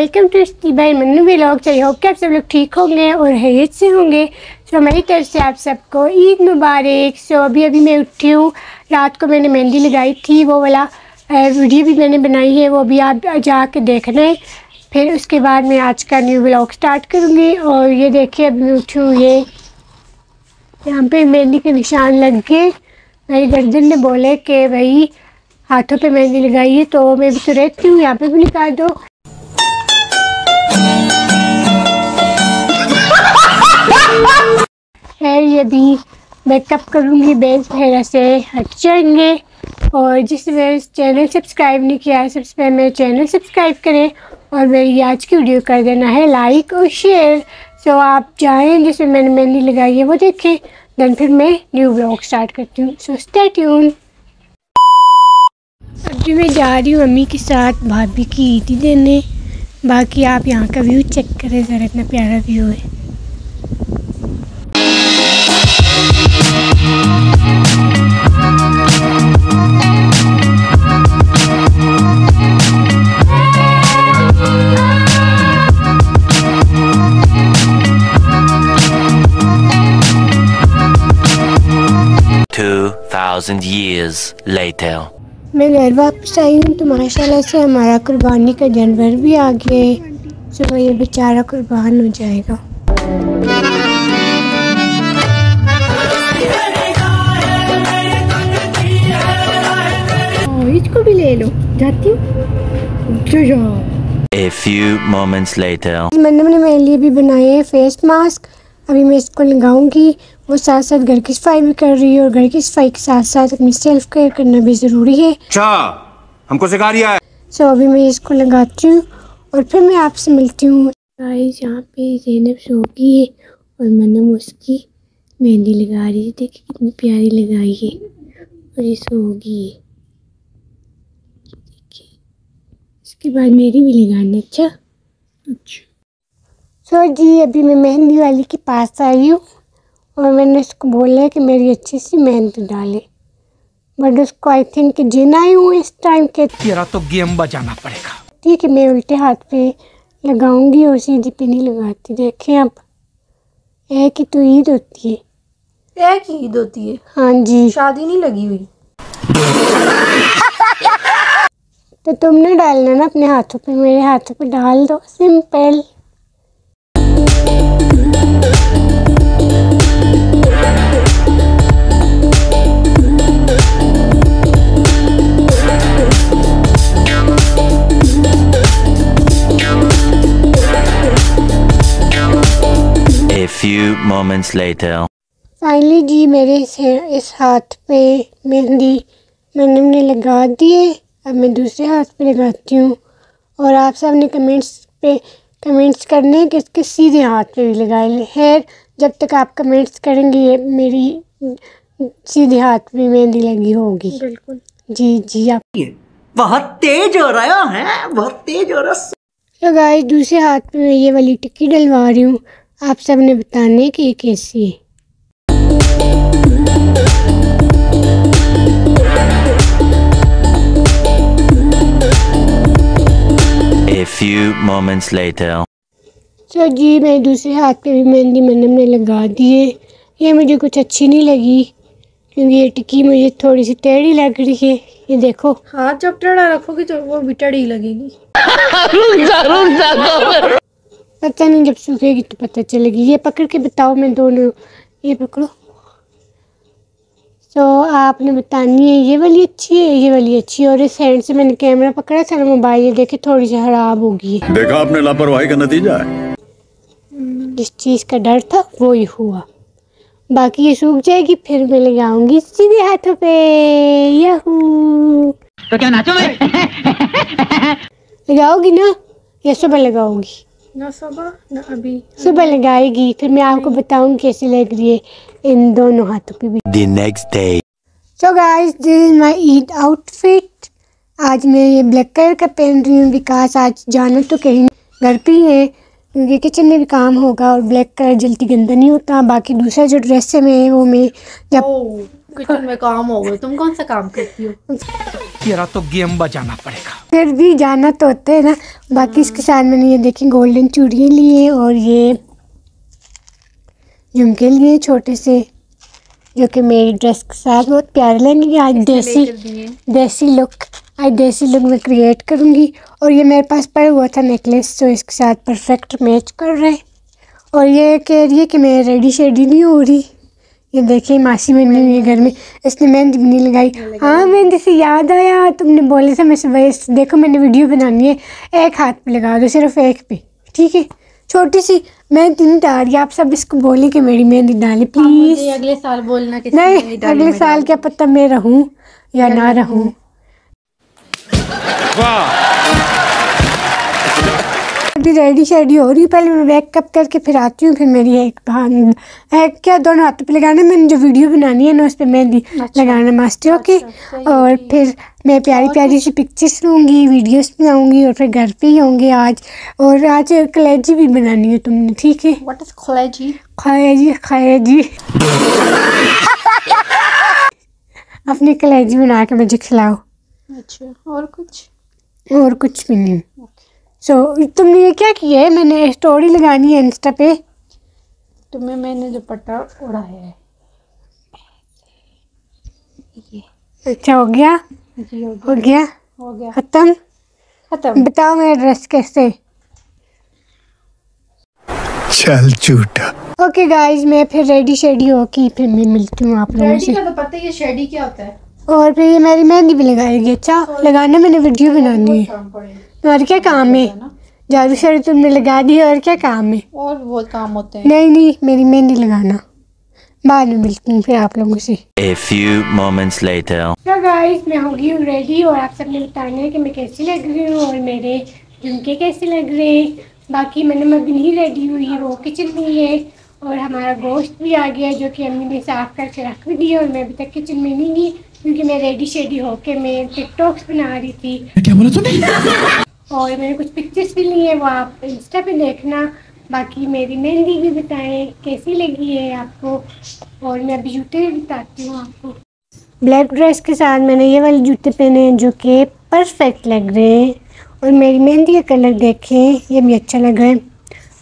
Welcome to भाई Mannu vlogs I hope कि आप सब लोग ठीक होंगे और हैत से होंगे। सो मेरी तरफ़ से आप सबको ईद मुबारक। सो अभी अभी मैं उठी हूँ। रात को मैंने मेहंदी लगाई थी, वो वाला वीडियो भी मैंने बनाई है, वो भी आप जाके देखना है। फिर उसके बाद मैं आज का न्यू ब्लॉग स्टार्ट करूँगी। और ये देखिए, अभी मैं उठी हूँ, ये यहाँ पर मेहंदी के निशान लग गए। मेरी गर्दन ने बोले कि भाई, हाथों पे मेहंदी लगाई है तो मैं भी तो रहती हूँ, यहाँ पे भी लगा दो। है ये भी मेकअप करूँगी, बेस वगैरह से हट जाएँगे। और जिस वजह चैनल सब्सक्राइब नहीं किया है सबसे पहले मेरे चैनल सब्सक्राइब करें और मेरी आज की वीडियो कर देना है लाइक और शेयर सो आप जाएँ जिसमें मैंने मेहंदी लगाई है, वो देखें। देन फिर मैं न्यू ब्लॉग स्टार्ट करती हूँ। सो स्टे ट्यून अभी मैं जा रही हूँ मम्मी के साथ भाभी की ईदी देने। बाकी आप यहाँ का व्यू चेक करें, ज़रा इतना प्यारा व्यू है। Thousand years later. मैं घर वापस आई हूँ तो माशाल्लाह से हमारा कुर्बानी का जानवर भी आ गया है। सुबह ये बेचारा कुर्बान हो जाएगा। इसको भी ले लो। जाती हूँ। A few moments later. मैंने मेरे लिए भी बनाए हैं फेस मास्क अभी मैं इसको लगाऊँगी। वो साथ साथ घर की सफ़ाई भी कर रही है और घर की सफ़ाई के साथ साथ अपनी सेल्फ केयर करना भी ज़रूरी है। अच्छा हमको सिखा रिया है। सो so, अभी मैं इसको लगाती हूँ और फिर मैं आपसे मिलती हूँ। गाइस यहाँ पे जैनब सो गई है और मनम उसकी मेहंदी लगा रही है। देखिए कितनी प्यारी लगाई है और ये सो गई है। देखिए इसके बाद मेरी भी लगाना अच्छा? अच्छा। सो जी अभी मैं मेहंदी वाली के पास आई हूँ। और मैंने उसको बोला कि मेरी अच्छी सी मेहंदी डाले। बट उसको आई थिंक जिन ही हूँ इस टाइम के। तेरा तो गेम बजाना पड़ेगा। ठीक है मैं उल्टे हाथ पे लगाऊँगी और सीधी पे नहीं लगाती। देखें आप। एक ही तो ईद होती है। एक ही ईद होती है? हाँ जी। शादी नहीं लगी हुई? तो तुमने डालना ना अपने हाथों पे मेरे हाथों पे डाल दो। Simple few moments later. Finally जी मेरे इस, इस हाथ पे मेहंदी मैंने उन्हें लगा दिए। अब मैं दूसरे हाथ पे लगाती हूँ। और आप सबने कमेंट्स पे कमेंट्स करने कि इसके सीधे हाथ पे भी लगाए। खैर जब तक आप कमेंट्स करेंगे मेरी सीधे हाथ पे मेहंदी लगी होगी। बिल्कुल। जी जी आप बहुत तेज हो रहा है बहुत तेज हो रहा तो गाइस दूसरे हाथ पे मैं ये वाली टिक्की डलवा रही हूँ। आप सबने बताने कि ये कैसी है। A few moments later. तो जी मैं दूसरे हाथ पे भी मेहंदी मनम ने लगा दी है। ये मुझे कुछ अच्छी नहीं लगी क्योंकि ये टिक्की मुझे थोड़ी सी टेढ़ी लग रही है। ये देखो। हाथ जब टेढ़ा रखोगी तो वो भी टेढ़ी लगेगी। पता नहीं जब सूखेगी तो पता चलेगी। ये पकड़ के बताओ मैं दोनों। ये पकड़ो। तो आपने बतानी है ये वाली अच्छी है ये वाली अच्छी है। और इस हैंड से मैंने कैमरा पकड़ा था ना मोबाइल ये देखे थोड़ी सी खराब होगी। देखा आपने लापरवाही का नतीजा है? जिस चीज़ का डर था वो ही हुआ। बाकी ये सूख जाएगी फिर मैं लगाऊँगी सीधे हाथों पे। यहू तो क्या नाचो मैं लगाओगी ना? या सुबह लगाओगी ना सुबह ना अभी। सुबह लगाएगी फिर मैं आपको बताऊँगी कैसे लग रही है इन दोनों हाथों पे भी। The next day. So guys this is my Eid outfit आज मैं ये ब्लैक कलर का पहन रही हूँ विकास आज जाना तो कहीं घर पे ही है क्योंकि किचन में भी काम होगा और ब्लैक कलर जल्दी गंदा नहीं होता। बाकी दूसरा जो ड्रेस है मैं वो मैं जब किचन में काम हो गए तुम कौन सा काम करती हो? तेरा तो गेम बजाना पड़ेगा। फिर भी जाना तो होता है ना। बाकी इसके साथ मैंने ये देखी गोल्डन चूड़ियाँ लिए और ये झुमके लिए छोटे से जो कि मेरी ड्रेस के साथ बहुत प्यारे लगेंगे। आज देसी देसी लुक आज देसी लुक मैं क्रिएट करूँगी। और ये मेरे पास पड़ा हुआ था नेकलेस तो इसके साथ परफेक्ट मैच कर रहे और ये कह रही है कि मैं रेडी शेडी नहीं हो रही। ये देखिए मासी बनी हुई है घर में इसने मेहंदी भी नहीं लगाई। हाँ मेहंदी से याद आया तुमने बोले था मैं सुबह देखो मैंने वीडियो बनानी है एक हाथ पे लगा दो सिर्फ़ एक पे ठीक है? छोटी सी मेहंदी नहीं डाल रही आप सब इसको बोले कि मेरी मेहंदी डाले प्लीज़ अगले साल बोलना कि नहीं अगले साल क्या पता मैं रहूँ या ना रहूँ। अभी रेडी शेडी हो रही है। पहले मैं मेकअप करके फिर आती हूँ फिर मेरी एक बहन एक क्या दोनों हाथों पे लगाना मैंने जो वीडियो बनानी है ना उस पर मेहंदी लगाना मास्टर की और फिर मैं प्यारी प्यारी सी पिक्चर्स लूँगी वीडियोस बनाऊँगी और फिर घर पे ही होंगे आज। और आज कलेजी भी बनानी है तुमने ठीक है? व्हाट इज़ कॉलेजी खाया जी खाया जी अपनी कलेजी बना के मुझे खिलाओ। अच्छा और कुछ? और कुछ भी नहीं। सो तुमने ये क्या किया है? मैंने स्टोरी लगानी है इंस्टा पे। तुम्हें मैंने दुपट्टा उड़ाया है। अच्छा हो गया? जी हो हो गया? हो गया। खत्म? खत्म। बताओ मेरा ड्रेस कैसे? चल झूठा। ओके गाइस मैं फिर रेडी शेडी होके फिर मैं मिलती हूँ आप लोगों से। तो पता ही शेडी क्या होता है। और फिर ये मेरी मेहंदी भी लगाएगी अच्छा? लगाना मैंने वीडियो बनानी है। और क्या काम है? जादू शादू तुमने लगा दी और क्या काम है? और बहुत काम होते हैं। नहीं नहीं मेरी मेहंदी लगाना। बाद में मिलती हूँ फिर आप लोगों से। A few moments later. तो गाइस मैं हो गई हूँ रेडी और आप सबने बताना है कि मैं कैसी लग रही हूँ और मेरे झुमके कैसे लग रहे हैं। बाकी मैंने मम्मी नहीं रेडी हुई है वो किचन में है और हमारा गोश्त भी आ गया जो कि अम्मी ने साफ़ करके रख भी दिया और मैं अभी तक किचन में नहीं गई क्योंकि मैं रेडी शेडी होके मैं टिकटॉक्स बना रही थी। क्या बोला तूने? और मैंने कुछ पिक्चर्स भी ली हैं, वो आप इंस्टा पे देखना। बाकी मेरी मेहंदी भी बताएँ, कैसी लगी है आपको? और मैं अभी जूते भी बताती हूँ आपको। ब्लैक ड्रेस के साथ मैंने ये वाले जूते पहने हैं, जो कि परफेक्ट लग रहे हैं। और मेरी मेहंदी का कलर देखें, ये भी अच्छा लग रहा है।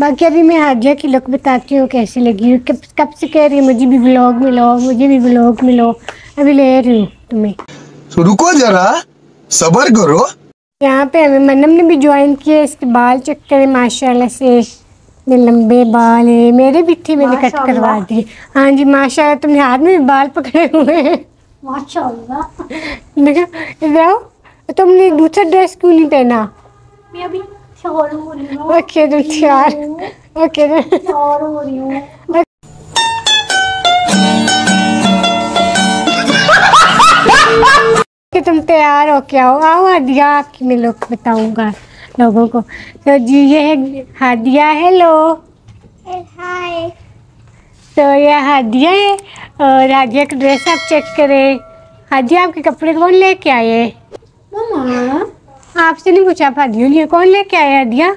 बाकी अभी मैं हाजिया की लुक बताती हूँ, कैसी लगी है। कब कब से कह रही है, मुझे भी व्लॉग मिलो, मुझे भी व्लॉग मिलो। अभी ले रही हूँ तुम्हें। रुको जरा, सबर करो। यहाँ पे हमें मनम ने भी ज्वाइन किया इसके बाल चेक करें माशाल्लाह से। ये लंबे बाल है। मेरे भी थे मैंने कट करवा दिए। हाँ जी माशाल्लाह तुमने हाथ में भी बाल पकड़े हुए हैं। माशाल्लाह। देखो इधर तुमने दूसरा ड्रेस क्यों नहीं पहना? मैं अभी हो हूँ। ओके तुम तैयार ओके। कि तुम तैयार हो के आओ। आओ हादिया आपकी मैं लोग बताऊँगा लोगों को। तो जी ये है हादिया हेलो। हाय। तो ये हादिया है और हादिया का ड्रेस आप चेक करें। हादिया आपके कपड़े कौन लेके आए? आपसे नहीं पूछा आप हादियों लिए कौन लेके आए हादिया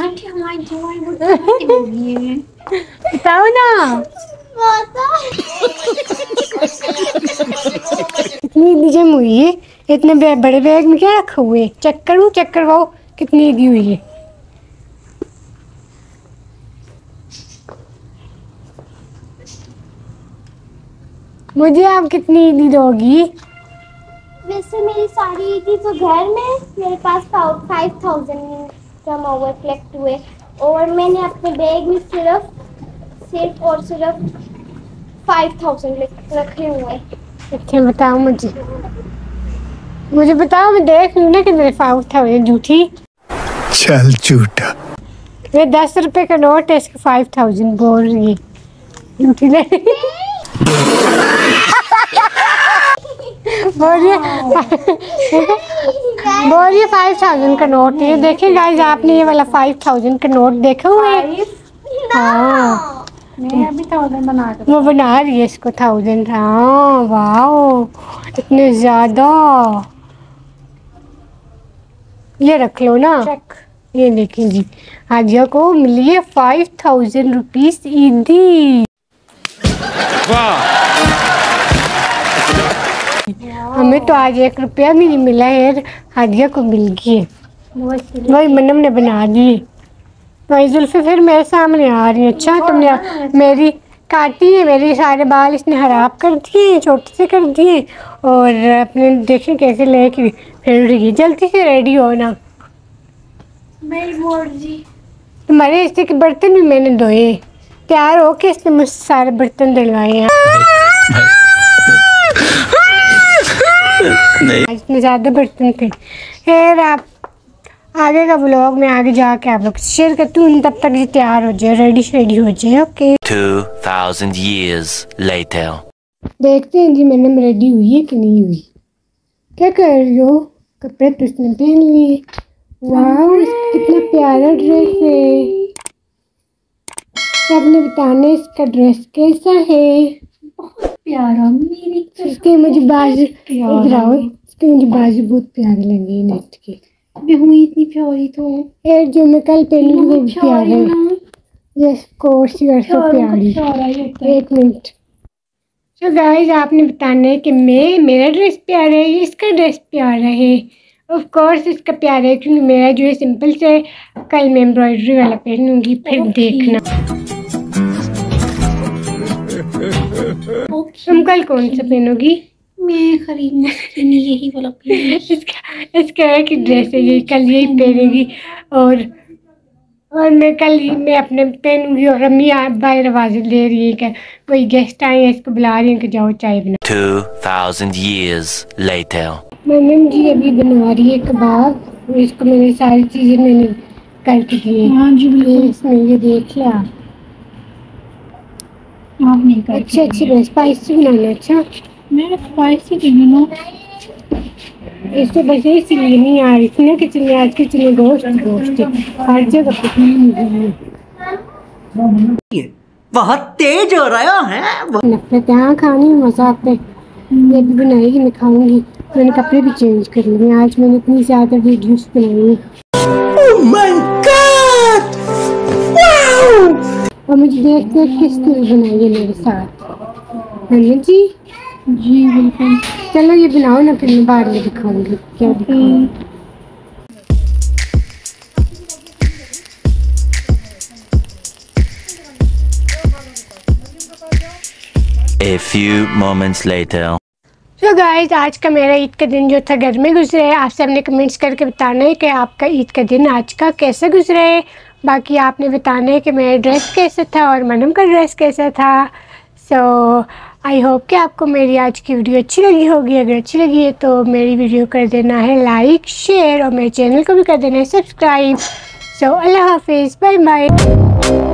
आंटी हमारी जवान बताओ ना। कितनी ईदी जम हुई है। इतने बड़े बैग में क्या रखा हुए चेक करूँ चेक करवाओ कितनी ईदी हुई है? मुझे आप कितनी ईदी दोगी? वैसे मेरी सारी ईदी तो घर में। मेरे पास फाइव थाउज़ेंड जमा हुए कलेक्ट हुए। और मैंने अपने बैग में सिर्फ़ सिर्फ़ और सिर्फ़ फाइव थाउज़ेंड रखे हुए हैं। अच्छा बताओ मुझे। मुझे बताओ मैं देख लूँ ना कितने फाउल था ये झूठी। चल झूठा। ये दस रुपए का नोट है इसका फाइव थाउज़ेंड बोल रही है। झूठी ले बोल रही बोल रही फाइव थाउज़ेंड का नोट है। देखिए गाइस आपने ये वाला फाइव थाउज़ेंड का नोट देखा हुआ है? हाँ। मैं अभी थाउज़ेंड बना कर वो बना रही है इसको थाउज़ेंड हाँ वाओ इतने ज़्यादा। ये रख लो ना। ये देखें जी हाजिया को मिली है फाइव थाउज़ेंड रुपीज़ ईदी हमें तो आज एक रुपया भी नहीं मिला है हादिया को मिल गई है। वही मनम ने बना दी। वही जुल्फी फिर मेरे सामने आ रही है। अच्छा तुमने मेरी काटी है मेरे सारे बाल इसने खराब कर दिए हैं छोटे से कर दिए और अपने देखें कैसे ले लेके फिर रही है जल्दी से रेडी हो ना। तुम्हारे इससे के बर्तन भी मैंने धोए तैयार हो के इसने मुझसे सारे बर्तन दिलवाए हैं। आज इतने ज़्यादा बर्तन थे। फिर आप आगे का ब्लॉग में आगे जाके आप लोग शेयर करती हूँ। तब तक ये तैयार हो जाए रेडी रेडी हो जाए ओके 2000 years later. देखते हैं जी मैडम रेडी हुई है कि नहीं हुई। क्या कर रही हो? कपड़े तो उसने पहन लिए। वाह कितना प्यारा ड्रेस है। सबने बताना है इसका ड्रेस कैसा है? बहुत प्यारा मेरी इसके मुझे बाजू इधर आओ। इसके मुझे बाजू बहुत प्यारे लगे नेट के। मैं हुई इतनी प्यारी तो। यार जो मैं कल पहनी वो भी प्यारे yes course you are so प्यारी एक मिनट सो गाइस आपने बताना है कि मैं मेरा ड्रेस प्यारा है इसका ड्रेस प्यारा है। ऑफ़ कोर्स इसका प्यारा है क्योंकि मेरा जो है सिंपल से है। कल मैं एम्ब्रॉयडरी वाला पहनूँगी फिर देखना। तुम कल कौन सा पहनोगी? मैं खरीद मस्ती यही वाला पहन इसका इसका है कि ड्रेस है ये कल यही पहनेगी और और मैं कल ही मैं अपने पहनूँगी और अम्मी बाहर आवाज़ें दे रही है कि कोई गेस्ट आए हैं इसको बुला रही हैं कि जाओ चाय बना। 2000 years later. मैम जी अभी बनवा रही है कबाब इसको मैंने सारी चीज़ें मैंने करके दी है। हाँ जी बिल्कुल। इसमें ये देख लिया आप नहीं कर अच्छी अच्छी स्पाइसी बनाना अच्छा? मैं स्पाइसी नहीं ना। इससे बस इसलिए नहीं आ रही। थी ना किचन में आज किचन में गोश्त गोश्त हर जगह बहुत तेज हो रहा है। नफरत यहाँ खाने में मज़ा आता है। ये भी बनाएगी मैं खाऊँगी। मैंने कपड़े भी चेंज कर लिए आज मैंने इतनी ज़्यादा वीडियोस बनाई हैं। और मुझे देख देख के इसने भी बनाई है मेरे साथ। जी? जी बिल्कुल। चलो ये बनाओ ना फिर मैं बाद में दिखाऊँगी। क्या दिखाऊँगी A few moments later. तो गाइज़ आज का मेरा ईद का दिन जो था घर में गुजरा है। आप सबने कमेंट्स करके बताना है कि आपका ईद का दिन आज का कैसे गुजरा है। बाकी आपने बताना है कि मेरा ड्रेस कैसा था और मनम का ड्रेस कैसा था। सो आई होप कि आपको मेरी आज की वीडियो अच्छी लगी होगी। अगर अच्छी लगी है तो मेरी वीडियो कर देना है लाइक शेयर और मेरे चैनल को भी कर देना है सब्सक्राइब सो अल्लाह हाफिज़ बाय बाय